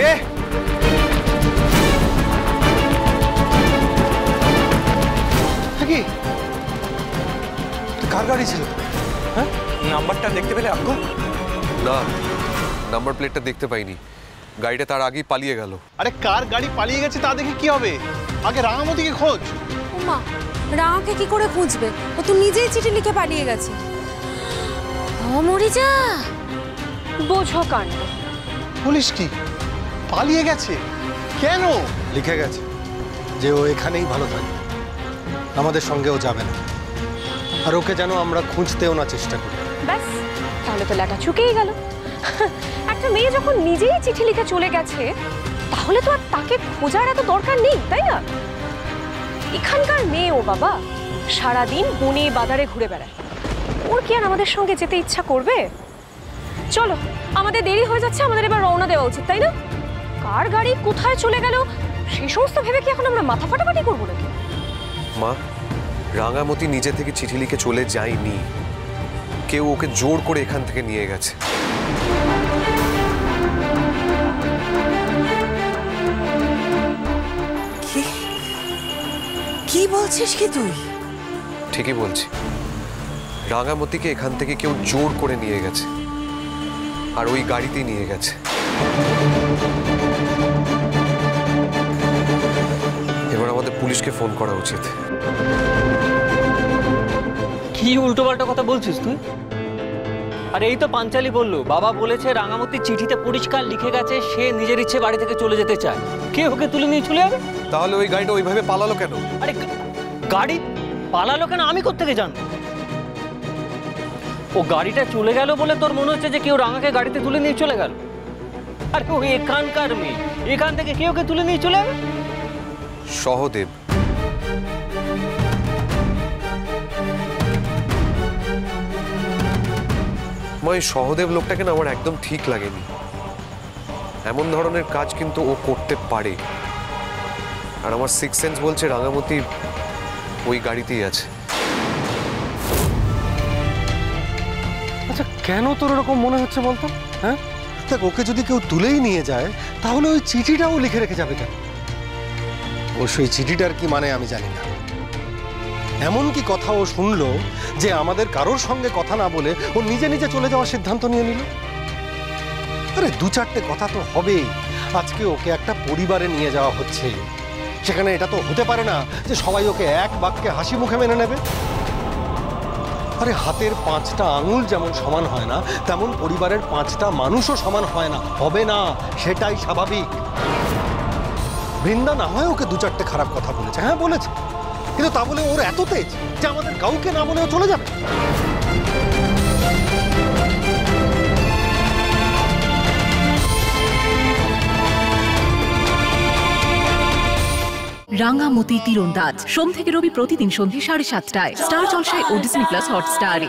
কে? কি? কার গাড়ি ছিল? হ্যাঁ? নাম্বারটা দেখতে পেলে আঙ্কুল না নাম্বার প্লেটটা দেখতে পাইনি। গাড়িটা তার আগেই পালিয়ে গেল। আরে কার গাড়ি পালিয়ে গেছে তা দেখে কি হবে? আগে রাঙামতিকে খোঁজ। মা রাঙাকে কি করে খুঁজবে? ও তো নিজেই চিঠি লিখে পালিয়ে গেছে। অমরিজা বোঝো কাণ্ড। পুলিশ কি? পালিয়ে গেছে? কেন? লিখে গেছে যে ও এখানেই ভালো থাকবে। আমাদের সঙ্গেও যাবে না। আর ওকে যেন আমরা খুঁজতেও না চেষ্টা করি। ব্যাস তাহলে তো লেখা চুকেই গেল। একটা মেয়ে যখন নিজেই চিঠি লিখে চলে গেছে তাহলে তো আর তাকে খোঁজার এত দরকার নেই তাই না? এখানকার মেয়ে ও বাবা সারাদিন বনে বাজারে ঘুরে বেড়ায়। ওর কি আর আমাদের সঙ্গে যেতে ইচ্ছা করবে? চলো আমাদের দেরি হয়ে যাচ্ছে আমাদের এবার রওনা দেওয়া উচিত তাই না? কার গাড়ি কোথায় চলে গেল? সেই সমস্ত ভেবে কি এখন আমরা মাথা ফাটাফাটি করব নাকি? মা রাঙামতি নিজে থেকে চিঠি লিখে চলে যায়নি। কেউ ওকে জোর করে এখান থেকে নিয়ে গেছে। কি? কি বলছিস কি তুই? ঠিকই বলছি। রাঙামতিকে এখান থেকে কেউ জোর করে নিয়ে গেছে। আর ওই গাড়িতেই নিয়ে গেছে। পুলিশকে ফোন করা উচিত। কি উল্টোপাল্টা কথা বলছিস তুই? আর এই তো পাঞ্চালি বলল বাবা বলেছে রাঙামতি চিঠিতে পরিষ্কার লিখে গেছে সে নিজের ইচ্ছে বাড়ি থেকে চলে যেতে চায়। কে ওকে তুলে নিয়ে চলে যাবে? তাহলে ওই গাড়িটা ওইভাবে পালালো কেন? আরে গাড়ি পালালো কেন? আমি কোত্থেকে জানব? ও গাড়িটা চলে গেল বলে তোর মনে হচ্ছে যে কেউ রাঙাকে গাড়িতে তুলে নিয়ে চলে গেল? আরে ও এখানকার মেয়ে এখান থেকে কেউ ওকে তুলে নিয়ে চলে যাবে? সহদেব এই সহদেব লোকটাকে না আমার একদম ঠিক লাগেনি। এমন ধরনের কাজ কিন্তু ও করতে পারে। আর আমার সিক্স সেন্স বলছে রাঙামতি ওই গাড়িতেই আছে। আচ্ছা কেন তোর এরকম মনে হচ্ছে বলতো? হ্যাঁ? দেখ ওকে যদি কেউ তুলেই নিয়ে যায় তাহলে ওই চিঠিটাও লিখে রেখে যাবে কেন? অবশ্য এই চিঠিটার কি মানে আমি জানি না। এমন কি কথা ও শুনলো যে আমাদের কারোর সঙ্গে কথা না বলে ও নিজে নিজে চলে যাওয়ার সিদ্ধান্ত নিয়ে নিল। আরে, দু চারটে কথা তো হবেই। আজকে ওকে একটা পরিবারে নিয়ে যাওয়া হচ্ছে। সেখানে এটা তো হতে পারে না যে সবাই ওকে এক বাক্যে হাসি মুখে মেনে নেবে। আরে, হাতের পাঁচটা আঙুল যেমন সমান হয় না, তেমন পরিবারের পাঁচটা মানুষও সমান হয় না। হবে না, সেটাই স্বাভাবিক। বৃন্দা না হয় ওকে দু চারটে খারাপ কথা বলেছে। হ্যাঁ বলেছে। কিন্তু তা বলে ওর এত তেজ যে আমাদের কাউকে না বলেও চলে যাবে। রাঙামতি তীরন্দাজ। সোম থেকে রবি প্রতিদিন সন্ধ্যে সাড়ে সাতটায়। স্টার জলসায় ও ডিসনি প্লাস হটস্টারে